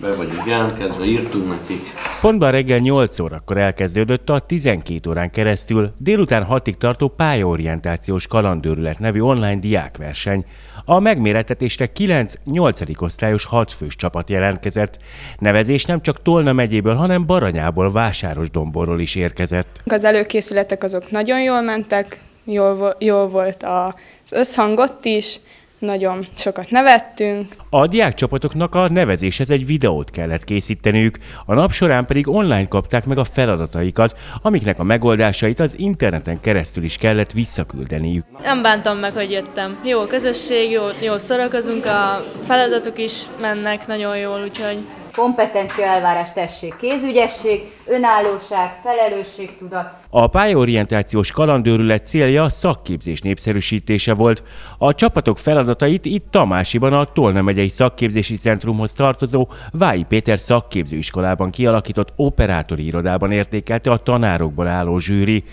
be vagyunk jelentkezve, írtunk nekik. Pontban reggel 8 órakor elkezdődött a 12 órán keresztül délután 6-ig tartó pályaorientációs kalandőrület nevű online diákverseny. A megmérettetésre 9-8. osztályos 6 fős csapat jelentkezett. Nevezés nem csak Tolna megyéből, hanem Baranyából, Vásáros domborról is érkezett. Az előkészületek azok nagyon jól mentek, jól, jól volt az összhangot is, nagyon sokat nevettünk. A diákcsapatoknak a nevezéshez egy videót kellett készíteniük, a nap során pedig online kapták meg a feladataikat, amiknek a megoldásait az interneten keresztül is kellett visszaküldeniük. Nem bántam meg, hogy jöttem. Jó a közösség, jó, jó szórakozunk, a feladatok is mennek nagyon jól, úgyhogy kompetencia elvárás, tessék, kézügyesség, önállóság, felelősségtudat. A pályaorientációs kalandőrület célja a szakképzés népszerűsítése volt. A csapatok feladatait itt Tamásiban a Tolna megyei szakképzési centrumhoz tartozó Vái Péter szakképzőiskolában kialakított operátori irodában értékelte a tanárokból álló zsűri.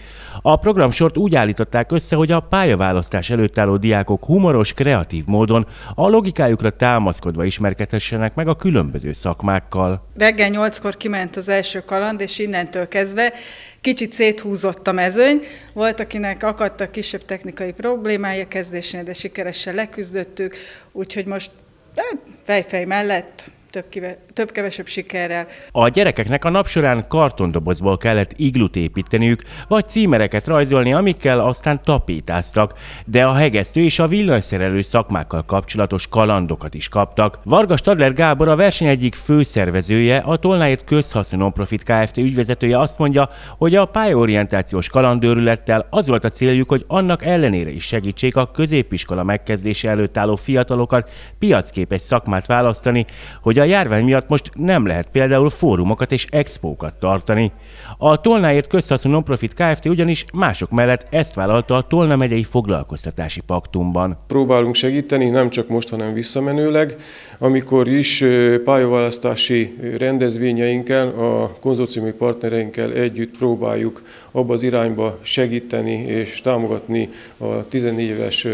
A programsort úgy állították össze, hogy a pályaválasztás előtt álló diákok humoros, kreatív módon a logikájukra támaszkodva ismerkedhessenek meg a különböző szakmákkal. Reggel nyolckor kiment az első kaland, és innentől kezdve kicsit széthúzott a mezőny. Volt, akinek akadtak kisebb technikai problémája kezdésén, de sikeresen leküzdöttük, úgyhogy most hát, fejfej mellett több, kive, több kevesebb sikerrel. A gyerekeknek a nap során kartondobozból kellett iglut építeniük, vagy címereket rajzolni, amikkel aztán tapétáztak, de a hegesztő és a villanyszerelő szakmákkal kapcsolatos kalandokat is kaptak. Varga Stadler Gábor a verseny egyik főszervezője, a Tolnáért közhasznú nonprofit Kft. ügyvezetője azt mondja, hogy a pályaorientációs kalandőrülettel az volt a céljuk, hogy annak ellenére is segítsék a középiskola megkezdése előtt álló fiatalokat piacképes szakmát választani, hogy a járvány miatt most nem lehet például fórumokat és expókat tartani. A Tolnáért közhasznú nonprofit Kft. ugyanis mások mellett ezt vállalta a Tolna megyei foglalkoztatási paktumban. Próbálunk segíteni, nem csak most, hanem visszamenőleg, amikor is pályaválasztási rendezvényeinkkel, a konzorciumi partnereinkkel együtt próbáljuk abba az irányba segíteni és támogatni a 14 éves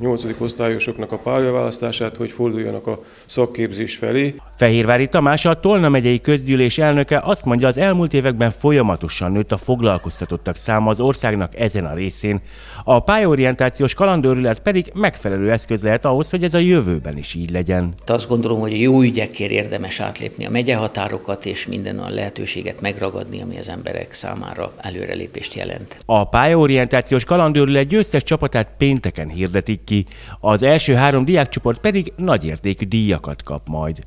8. osztályosoknak a pályaválasztását, hogy forduljanak a szakképzés felé. Fehérvári Tamás, a Tolna megyei közgyűlés elnöke azt mondja, az elmúlt években folyamatosan nőtt a foglalkoztatottak száma az országnak ezen a részén. A pályaorientációs kalandőrület pedig megfelelő eszköz lehet ahhoz, hogy ez a jövőben is így legyen. Azt gondolom, hogy jó ügyekért érdemes átlépni a megyehatárokat, és minden a lehetőséget megragadni, ami az emberek számára előrelépést jelent. A pályaorientációs kalandőrület győztes csapatát pénteken hirdetik ki, az első három diákcsoport pedig nagyértékű díjakat kap majd.